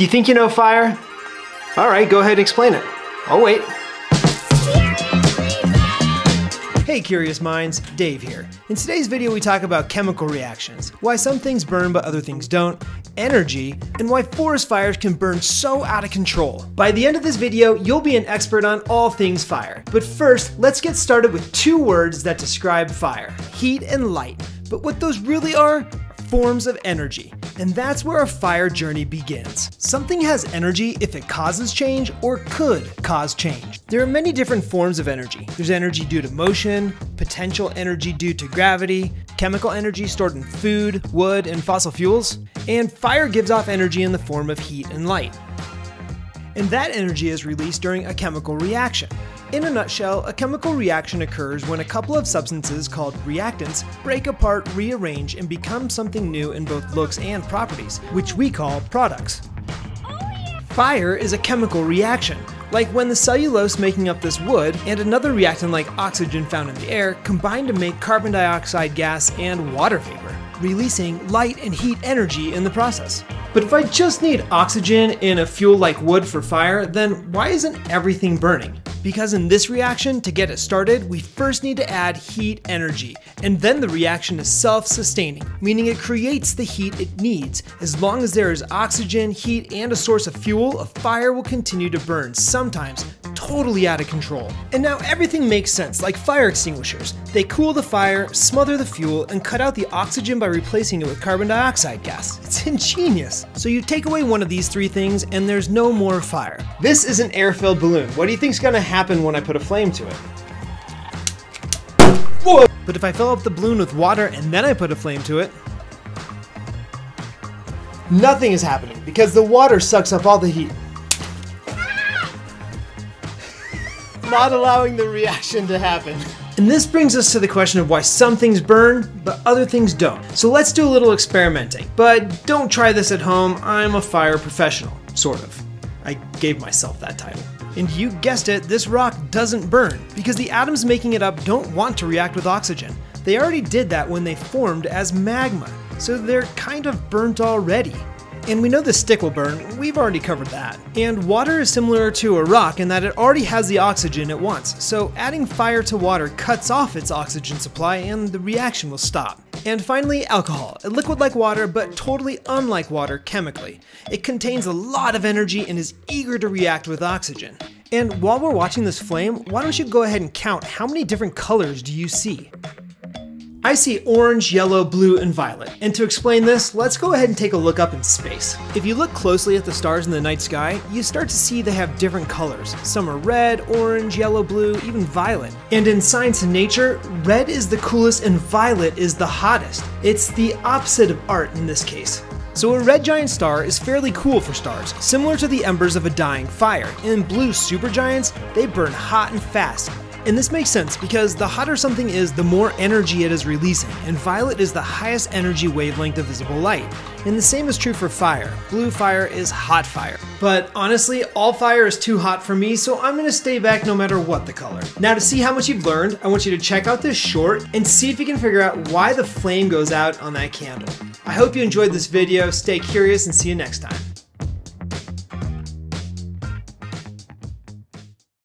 Do you think you know fire? All right, go ahead and explain it. I'll wait. Hey curious minds, Dave here. In today's video we talk about chemical reactions, why some things burn but other things don't, energy, and why forest fires can burn so out of control. By the end of this video, you'll be an expert on all things fire. But first, let's get started with two words that describe fire, heat and light. But what those really are, forms of energy. And that's where a fire journey begins. Something has energy if it causes change or could cause change. There are many different forms of energy. There's energy due to motion, potential energy due to gravity, chemical energy stored in food, wood, and fossil fuels, and fire gives off energy in the form of heat and light. And that energy is released during a chemical reaction. In a nutshell, a chemical reaction occurs when a couple of substances called reactants break apart, rearrange, and become something new in both looks and properties, which we call products. Fire is a chemical reaction, like when the cellulose making up this wood and another reactant like oxygen found in the air combine to make carbon dioxide gas and water vapor, releasing light and heat energy in the process. But if I just need oxygen in a fuel like wood for fire, then why isn't everything burning? Because in this reaction, to get it started, we first need to add heat energy, and then the reaction is self-sustaining, meaning it creates the heat it needs. As long as there is oxygen, heat, and a source of fuel, a fire will continue to burn, sometimes totally out of control. And now everything makes sense, like fire extinguishers. They cool the fire, smother the fuel, and cut out the oxygen by replacing it with carbon dioxide gas. It's ingenious. So you take away one of these three things, and there's no more fire. This is an air-filled balloon. What do you think's gonna happen when I put a flame to it? Whoa! But if I fill up the balloon with water and then I put a flame to it, nothing is happening because the water sucks up all the heat. Not allowing the reaction to happen. And this brings us to the question of why some things burn, but other things don't. So let's do a little experimenting. But don't try this at home, I'm a fire professional, sort of. I gave myself that title. And you guessed it, this rock doesn't burn, because the atoms making it up don't want to react with oxygen. They already did that when they formed as magma, so they're kind of burnt already. And we know the stick will burn, we've already covered that. And water is similar to a rock in that it already has the oxygen it wants, so adding fire to water cuts off its oxygen supply and the reaction will stop. And finally, alcohol, a liquid like water but totally unlike water chemically. It contains a lot of energy and is eager to react with oxygen. And while we're watching this flame, why don't you go ahead and count how many different colors do you see? I see orange, yellow, blue, and violet. And to explain this, let's go ahead and take a look up in space. If you look closely at the stars in the night sky, you start to see they have different colors. Some are red, orange, yellow, blue, even violet. And in science and nature, red is the coolest and violet is the hottest. It's the opposite of art in this case. So a red giant star is fairly cool for stars, similar to the embers of a dying fire. And blue supergiants, they burn hot and fast, and this makes sense because the hotter something is, the more energy it is releasing, and violet is the highest energy wavelength of visible light. And the same is true for fire. Blue fire is hot fire. But honestly, all fire is too hot for me, so I'm gonna stay back no matter what the color. Now to see how much you've learned, I want you to check out this short and see if you can figure out why the flame goes out on that candle. I hope you enjoyed this video, stay curious, and see you next time.